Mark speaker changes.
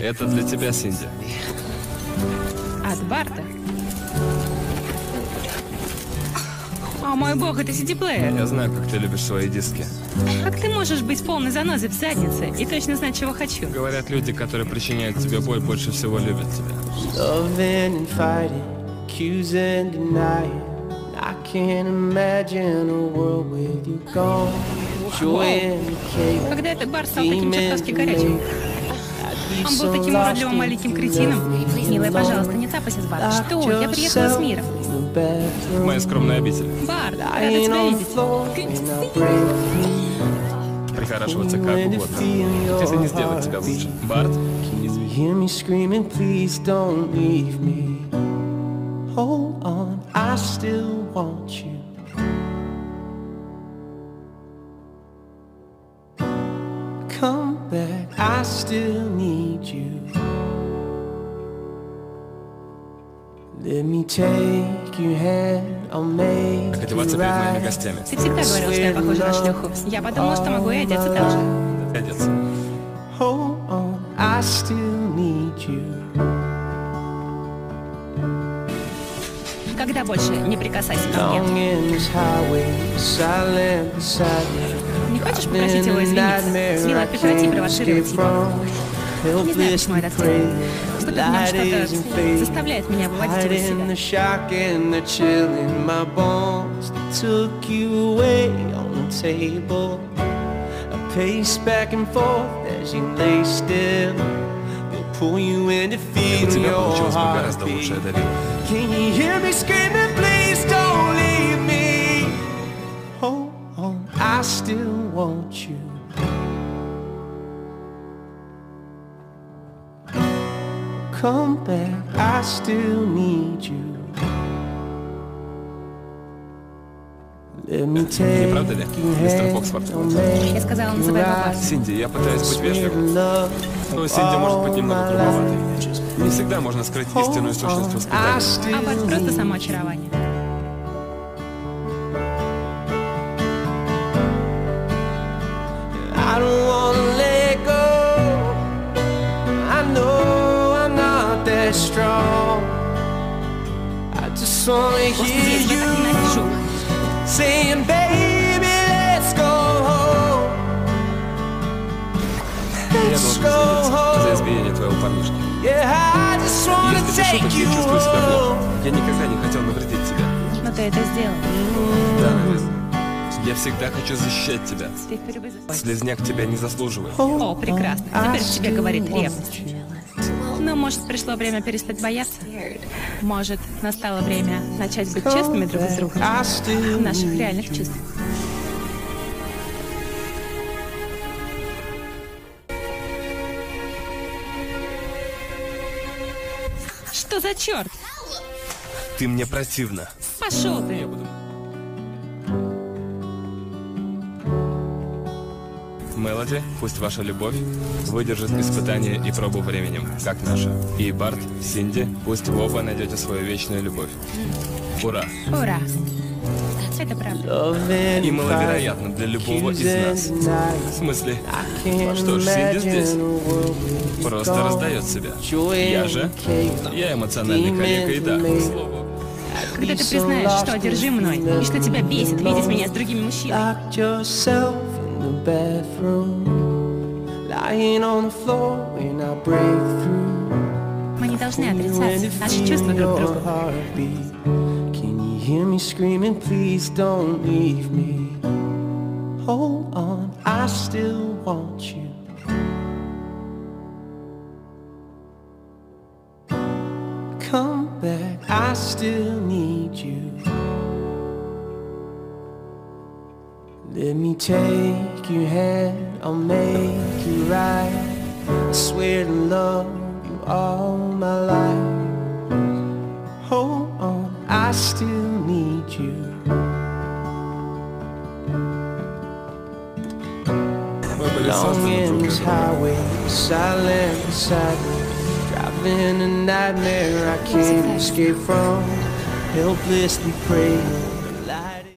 Speaker 1: Это для тебя, Синди.
Speaker 2: От Барта. О мой бог, это CD-плеер.
Speaker 1: Я знаю, как ты любишь свои диски.
Speaker 2: Как ты можешь быть полной занозой в заднице и точно знать, чего хочу?
Speaker 1: Говорят, люди, которые причиняют тебе боль, больше всего любят тебя.
Speaker 3: Loving and fighting, accusing, denying. I can't imagine a world with you gone. Joy and chaos.
Speaker 2: Когда этот бар стал таким чертовски горячим. Он был таким уродливым маленьким кретином. Милая, пожалуйста, не цапайся с Бар. Что? Я приехала с миром.
Speaker 1: Моя скромная обитель.
Speaker 2: Бар, рада тебя видеть.
Speaker 1: Прихорашиваться как угодно. Это не сделает тебя лучше. Барт,
Speaker 3: You hear me screaming, please don't leave me. Hold on, I still want you. Come back, I still need you. Let me take your hand, I'll make you
Speaker 1: одеваться перед моими
Speaker 3: right.
Speaker 1: гостями.
Speaker 2: Ты всегда говорил, что я похожа на шлюху. Я подумала, что могу и одеться так же.
Speaker 1: Одеться.
Speaker 3: Hold on, I still need you.
Speaker 2: Когда больше не прикасайся ко мне. Не хочешь попросить его извиниться? Милая, прекрати провоцировать его. Не знаю, почему я так делаю. Будто в нем что-то заставляет меня выводить его из себя.
Speaker 3: shock and the chill in my bones that took you away on the table. I pace back and forth as you lay still. pull you in to feel your heartbeat. Can you hear me screaming, please don't leave me? Oh, oh, I still want you. Come back, I still need you. Let me take
Speaker 1: правда ли, мистер Фоксфорд?
Speaker 2: Я сказала,
Speaker 3: you
Speaker 2: называй. Бар.
Speaker 1: Синди, я пытаюсь быть вежливым, но Синди может быть немного грубоватой. Не всегда можно скрыть истинную сущность воспитания.
Speaker 2: А Барт просто
Speaker 3: need
Speaker 2: само очарование.
Speaker 3: I don't wanna let go. I know I'm not that strong. I just wanna
Speaker 2: Господи, я
Speaker 3: hear
Speaker 2: тебя так
Speaker 3: you
Speaker 2: ненавижу.
Speaker 3: Saying, baby, let's go home.
Speaker 1: Я
Speaker 3: Let's
Speaker 1: должен
Speaker 3: go home.
Speaker 1: избиение твоего парнишки.
Speaker 3: Yeah, I just wanna take you home.
Speaker 1: Я никогда не хотел навредить тебе.
Speaker 2: Но ты это сделал.
Speaker 1: Да. Я всегда хочу защищать тебя. Слизняк тебя не заслуживает.
Speaker 2: О, прекрасно. Теперь тебе говорит ревность. Но, может, пришло время перестать бояться? Может, настало время начать быть честными друг с другом в наших реальных чувствах? Что за черт?
Speaker 1: Ты мне противна.
Speaker 2: Пошел ты!
Speaker 1: Мелоди, пусть ваша любовь выдержит испытание и пробу временем, как наша. И Барт, Синди, пусть вы оба найдете свою вечную любовь. Ура!
Speaker 2: Ура! Это правда.
Speaker 1: И маловероятно для любого из нас. В смысле, Ну что ж, Синди здесь. просто раздает себя. Я же, я эмоциональный коллега, и да, к слову.
Speaker 2: Когда ты признаешь, что одержим мной, и что тебя бесит видеть меня с другими мужчинами.
Speaker 3: Locked yourself in the bathroom, lying on the floor when I break through.
Speaker 2: Мы не должны
Speaker 3: When
Speaker 2: отрицать
Speaker 3: you
Speaker 2: наши чувства
Speaker 3: feel
Speaker 2: друг к
Speaker 3: your
Speaker 2: другу.
Speaker 3: heartbeat. Can you hear me screaming? Please don't leave me. Hold on, I still want you. Come back, I still need you. Let me take your hand, I'll make you right. I swear to love you all my life. Hold on, I still need you. Long
Speaker 1: endless
Speaker 3: highway, silent sidewalk Driving a nightmare I can't escape from. Helplessly praying.